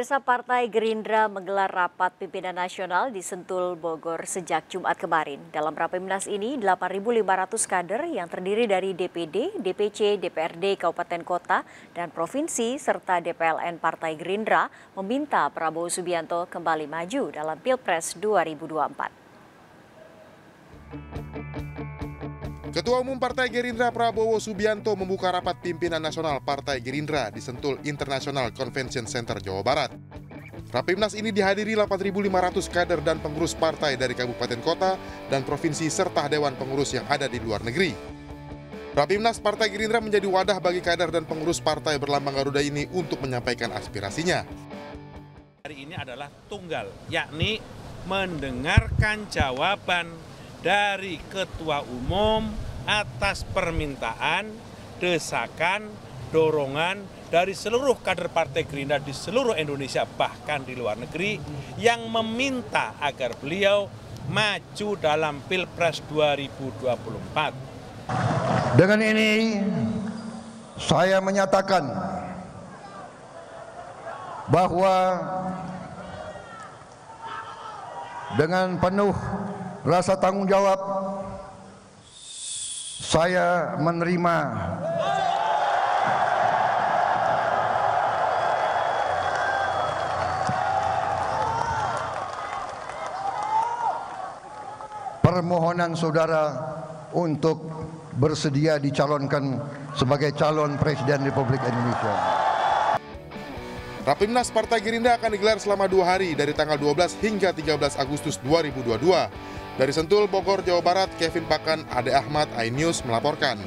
Desa Partai Gerindra menggelar rapat pimpinan nasional di Sentul, Bogor sejak Jumat kemarin. Dalam Rapimnas ini, 8.500 kader yang terdiri dari DPD, DPC, DPRD, Kabupaten Kota, dan Provinsi, serta DPLN Partai Gerindra meminta Prabowo Subianto kembali maju dalam Pilpres 2024. Ketua Umum Partai Gerindra Prabowo Subianto membuka rapat pimpinan nasional Partai Gerindra di Sentul International Convention Center Jawa Barat. Rapimnas ini dihadiri 8.500 kader dan pengurus partai dari kabupaten kota dan provinsi serta dewan pengurus yang ada di luar negeri. Rapimnas Partai Gerindra menjadi wadah bagi kader dan pengurus partai berlambang Garuda ini untuk menyampaikan aspirasinya. Hari ini adalah tunggal, yakni mendengarkan jawaban dari Ketua Umum atas permintaan, desakan, dorongan dari seluruh kader Partai Gerindra di seluruh Indonesia bahkan di luar negeri yang meminta agar beliau maju dalam Pilpres 2024. Dengan ini saya menyatakan bahwa dengan penuh rasa tanggung jawab saya menerima permohonan saudara untuk bersedia dicalonkan sebagai calon presiden Republik Indonesia. Rapimnas Partai Gerindra akan digelar selama dua hari dari tanggal 12 hingga 13 Agustus 2022. Dari Sentul, Bogor, Jawa Barat, Kevin Pakan, Ade Ahmad, iNews melaporkan.